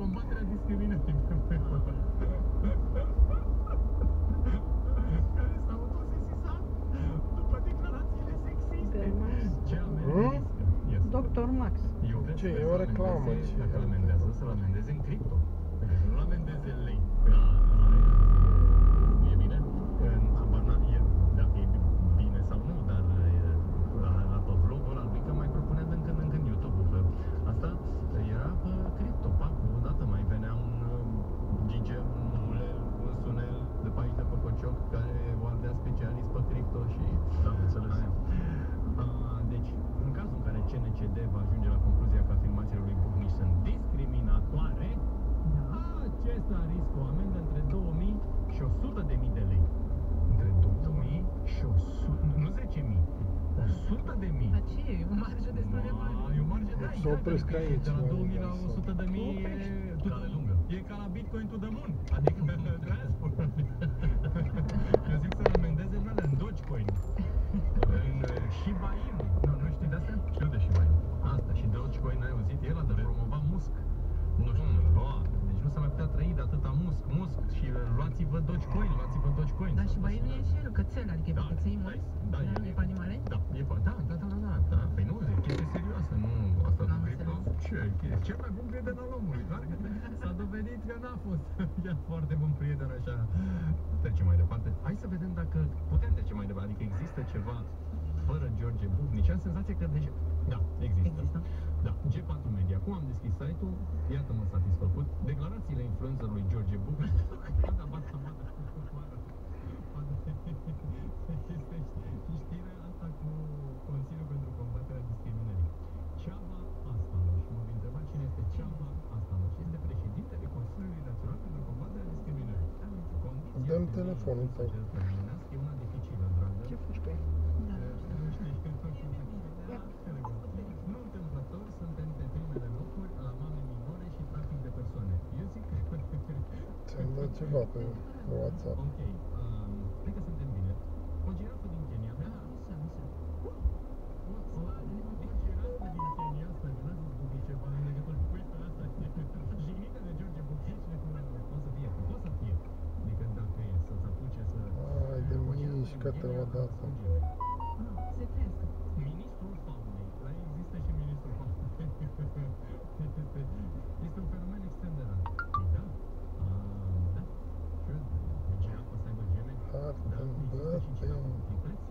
combaterea discriminării. Care s-a autosesizat după declarațiile sexiste. Ce amendez? Doctor Max. Eu de ce? E o reclamă. Dacă îl amendeze, să-l amendeze în cripto. Nu-l amendeze în lei. Da. să opresc aici. De la 2000 la 100 de mii e cale lungă. E ca la Bitcoin to the moon, adică transport. Eu zic să amendeze brale în Dogecoin, în uh, Shiba Inu. Nu, nu știi de astea? Știu de Shiba Inu. Asta și Dogecoin n-ai auzit, el a de promova musc. Nu știu, mm. da. Deci nu s-a mai putea trăi de atâta musc, musc și uh, luați-vă Dogecoin, luați-vă Dogecoin. Dar Shiba Inu e și el cățel, adică da, e pe da. căței păi, mulți, da, da, e pe animale. ce? Cel mai bun prieten al omului, doar că s-a dovedit că n-a fost chiar foarte bun prieten așa. Trecem mai departe. Hai să vedem dacă putem trece mai departe. Adică există ceva fără George Bubnici. Am senzația că deja... Da, există. există. Da. Dăm telefonul tău. Ce faci pe da. Ți-am dat ceva pe WhatsApp. mișcată odată. Ministrul faunei. La ei există și ministrul faunei. Este un fenomen extrem de rar. Da? Ah, da? Și eu, de ce? O să aibă gemeni? Da? Există și ceva complicăți?